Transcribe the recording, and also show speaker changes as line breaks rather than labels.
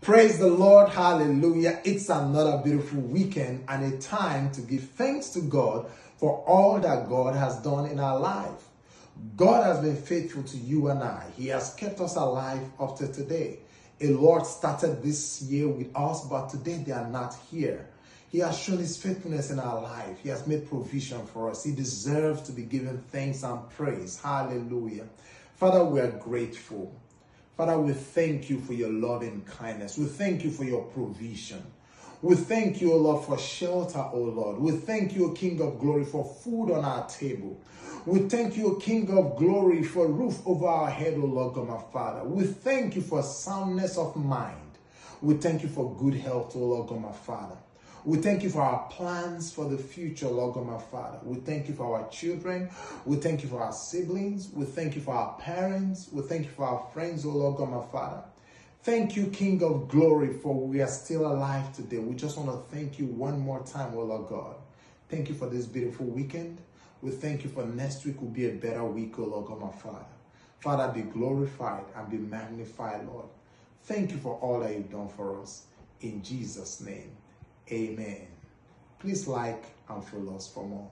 Praise the Lord. Hallelujah. It's another beautiful weekend and a time to give thanks to God for all that God has done in our life. God has been faithful to you and I. He has kept us alive up to today. A Lord started this year with us, but today they are not here. He has shown his faithfulness in our life. He has made provision for us. He deserves to be given thanks and praise. Hallelujah. Father, we are grateful. Father, we thank you for your loving kindness. We thank you for your provision. We thank you, O Lord, for shelter, O Lord. We thank you, O King of glory, for food on our table. We thank you, O King of glory, for roof over our head, O Lord God, my Father. We thank you for soundness of mind. We thank you for good health, O Lord God, my Father. We thank you for our plans for the future, Lord God, my Father. We thank you for our children. We thank you for our siblings. We thank you for our parents. We thank you for our friends, oh Lord God, my Father. Thank you, King of glory, for we are still alive today. We just want to thank you one more time, oh Lord God. Thank you for this beautiful weekend. We thank you for next week will be a better week, oh Lord God, my Father. Father, be glorified and be magnified, Lord. Thank you for all that you've done for us. In Jesus' name. Amen. Please like and follow us for more.